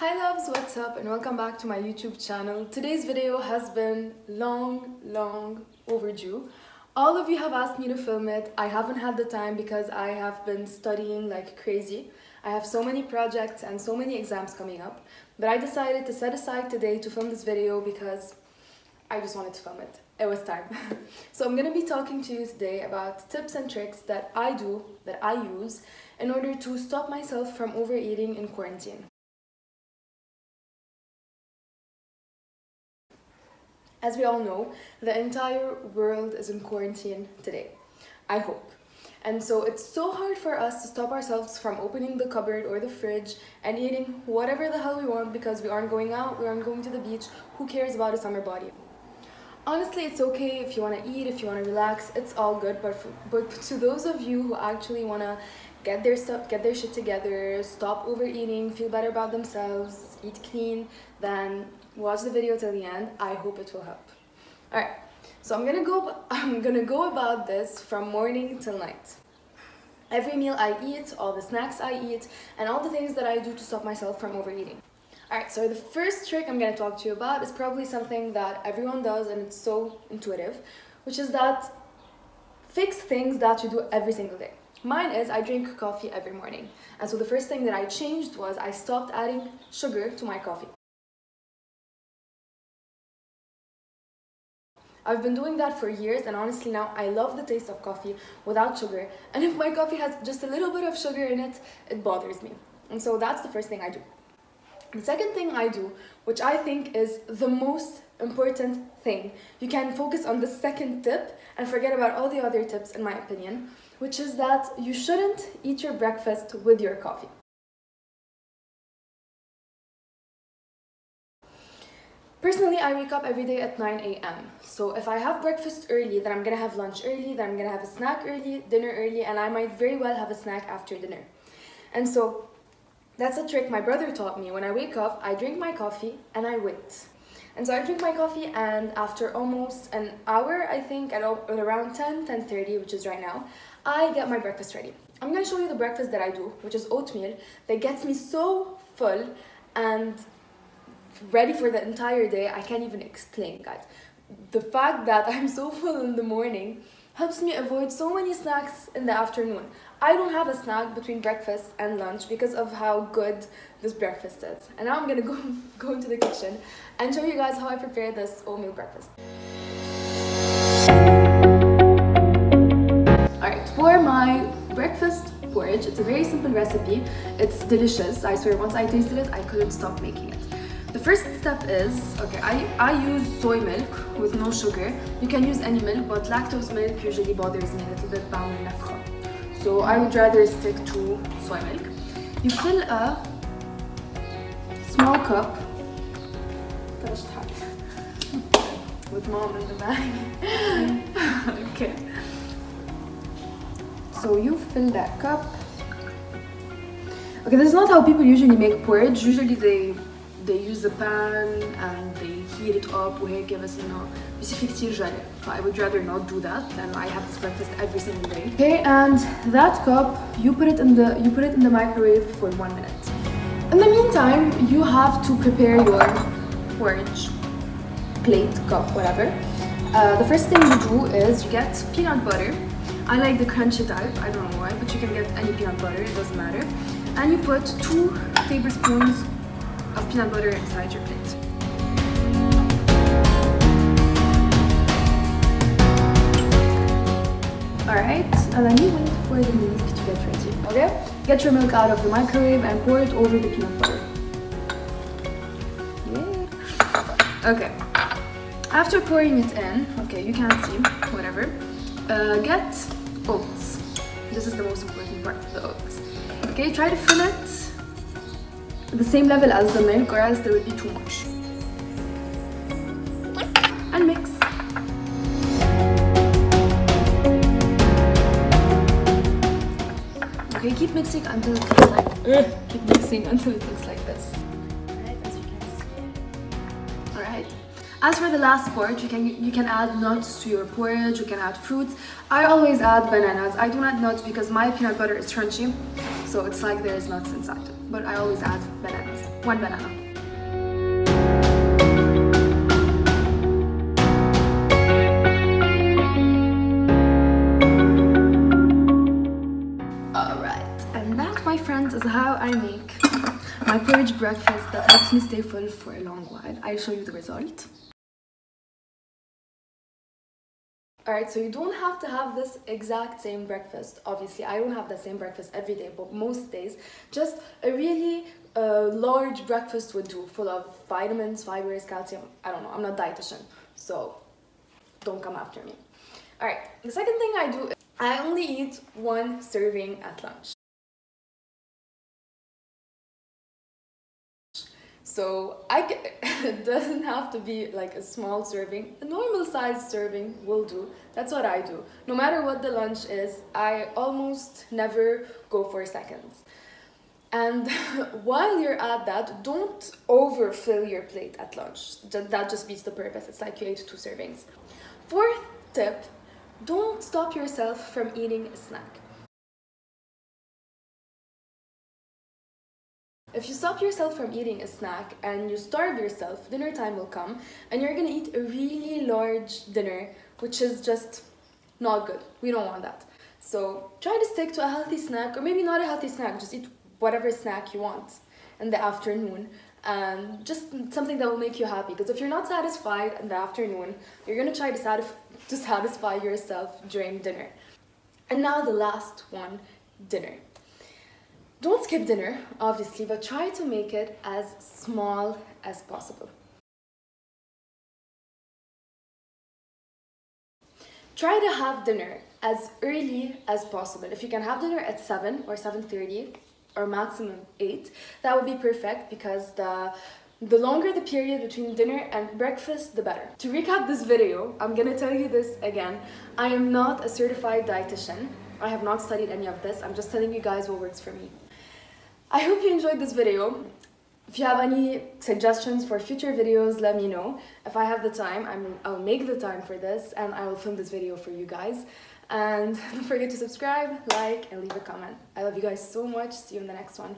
Hi loves, what's up and welcome back to my YouTube channel. Today's video has been long, long overdue. All of you have asked me to film it. I haven't had the time because I have been studying like crazy. I have so many projects and so many exams coming up. But I decided to set aside today to film this video because I just wanted to film it. It was time. so I'm gonna be talking to you today about tips and tricks that I do, that I use, in order to stop myself from overeating in quarantine. As we all know, the entire world is in quarantine today. I hope. And so it's so hard for us to stop ourselves from opening the cupboard or the fridge and eating whatever the hell we want because we aren't going out, we aren't going to the beach. Who cares about a summer body? Honestly it's okay if you want to eat if you want to relax it's all good but for, but to those of you who actually want to get their stuff get their shit together stop overeating feel better about themselves eat clean then watch the video till the end. I hope it will help. All right so i'm gonna go i'm gonna go about this from morning till night. Every meal i eat all the snacks i eat and all the things that i do to stop myself from overeating Alright, so the first trick I'm going to talk to you about is probably something that everyone does and it's so intuitive, which is that fix things that you do every single day. Mine is I drink coffee every morning. And so the first thing that I changed was I stopped adding sugar to my coffee. I've been doing that for years and honestly now I love the taste of coffee without sugar and if my coffee has just a little bit of sugar in it, it bothers me. And so that's the first thing I do. The second thing I do, which I think is the most important thing, you can focus on the second tip and forget about all the other tips in my opinion, which is that you shouldn't eat your breakfast with your coffee. Personally, I wake up every day at 9 a.m. So if I have breakfast early, then I'm gonna have lunch early, then I'm gonna have a snack early, dinner early, and I might very well have a snack after dinner. And so that's a trick my brother taught me. When I wake up, I drink my coffee and I wait. And so I drink my coffee and after almost an hour, I think, at around 10, 10.30, which is right now, I get my breakfast ready. I'm gonna show you the breakfast that I do, which is oatmeal, that gets me so full and ready for the entire day, I can't even explain, guys. The fact that I'm so full in the morning helps me avoid so many snacks in the afternoon. I don't have a snack between breakfast and lunch because of how good this breakfast is. And now I'm gonna go, go into the kitchen and show you guys how I prepare this oatmeal breakfast. Alright, for my breakfast porridge, it's a very simple recipe. It's delicious. I swear, once I tasted it, I couldn't stop making it. The first step is, okay, I, I use soy milk with no sugar. You can use any milk, but lactose milk usually bothers me a little bit So I would rather stick to soy milk. You fill a small cup with mom in the bag. okay. So you fill that cup. Okay, this is not how people usually make porridge. Usually they they use a pan and they heat it up وهيك بس انه بصير كتير جري so I would rather not do that then I have this breakfast every single day okay and that cup you put it in the you put it in the microwave for one minute in the meantime you have to prepare your porridge plate cup whatever uh, the first thing you do is you get peanut butter I like the crunchy type I don't know why but you can get any peanut butter it doesn't matter and you put two tablespoons of peanut butter inside your plate. Alright, and then you wait for the milk to get ready, okay? Get your milk out of the microwave and pour it over the peanut butter. Yeah. Okay. After pouring it in, okay, you can't see, whatever, uh, get oats. This is the most important part, the oats. Okay, try to fill it the same level as the milk or else there will be too much. And mix. Okay, keep mixing until it looks like uh, keep mixing until it looks like this. Alright. As for the last part, you can you can add nuts to your porridge, you can add fruits. I always add bananas. I do not nuts because my peanut butter is crunchy, so it's like there is nuts inside but I always add bananas. one banana. Alright, and that, my friends, is how I make my porridge breakfast that helps me stay full for a long while. I'll show you the result. Alright, so you don't have to have this exact same breakfast. Obviously, I don't have the same breakfast every day, but most days, just a really uh, large breakfast would do, full of vitamins, fibers, calcium. I don't know, I'm not dietitian, so don't come after me. Alright, the second thing I do, is I only eat one serving at lunch. So I it doesn't have to be like a small serving. A normal sized serving will do. That's what I do. No matter what the lunch is, I almost never go for seconds. And while you're at that, don't overfill your plate at lunch. That just beats the purpose. It's like you ate two servings. Fourth tip, don't stop yourself from eating a snack. If you stop yourself from eating a snack and you starve yourself, dinner time will come and you're gonna eat a really large dinner, which is just not good. We don't want that. So try to stick to a healthy snack, or maybe not a healthy snack, just eat whatever snack you want in the afternoon. And just something that will make you happy. Because if you're not satisfied in the afternoon, you're gonna try to, satisf to satisfy yourself during dinner. And now the last one, dinner. Don't skip dinner, obviously, but try to make it as small as possible. Try to have dinner as early as possible. If you can have dinner at 7 or 7.30 or maximum 8, that would be perfect because the the longer the period between dinner and breakfast, the better. To recap this video, I'm gonna tell you this again. I am not a certified dietitian. I have not studied any of this. I'm just telling you guys what works for me. I hope you enjoyed this video. If you have any suggestions for future videos, let me know. If I have the time, I'm, I'll make the time for this and I will film this video for you guys. And don't forget to subscribe, like, and leave a comment. I love you guys so much. See you in the next one.